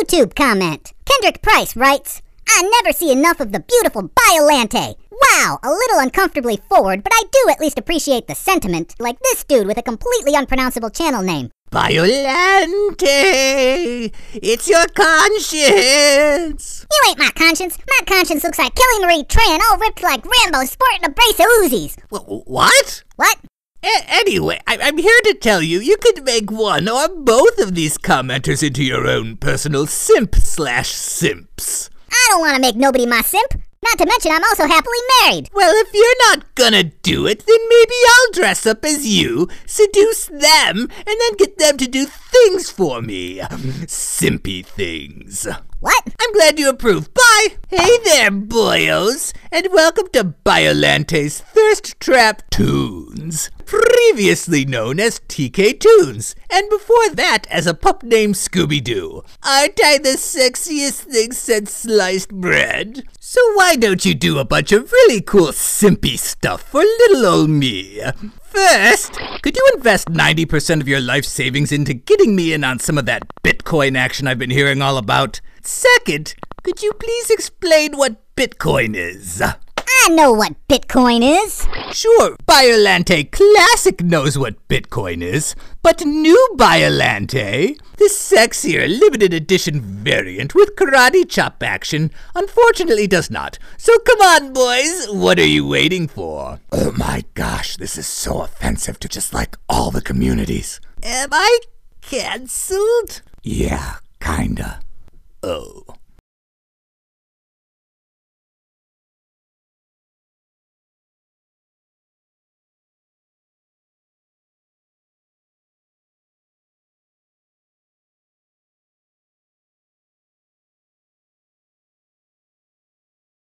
YouTube comment. Kendrick Price writes, I never see enough of the beautiful Biollante. Wow, a little uncomfortably forward, but I do at least appreciate the sentiment, like this dude with a completely unpronounceable channel name. Biollante! It's your conscience! You ain't my conscience. My conscience looks like Kelly Marie Tran, all ripped like Rambo, sporting a brace of Uzis. Wh- What? What? Anyway, I- I'm here to tell you you could make one or both of these commenters into your own personal simp slash simps. I don't want to make nobody my simp. Not to mention, I'm also happily married. Well, if you're not gonna do it, then maybe I'll dress up as you, seduce them, and then get them to do things for me. Simpy things. What? I'm glad you approve. Bye! Hey there, boyos, and welcome to Biollante's Thirst Trap Tunes, previously known as TK Toons, and before that as a pup named Scooby Doo. Aren't I the sexiest thing since sliced bread? So why don't you do a bunch of really cool simpy stuff for little old me? First, could you invest 90% of your life savings into getting me in on some of that Bitcoin action I've been hearing all about? Second, could you please explain what Bitcoin is? I know what Bitcoin is. Sure, Biollante Classic knows what Bitcoin is, but new Biollante, the sexier limited edition variant with karate chop action, unfortunately does not. So come on, boys, what are you waiting for? Oh my gosh, this is so offensive to just like all the communities. Am I cancelled? Yeah, kinda. Oh.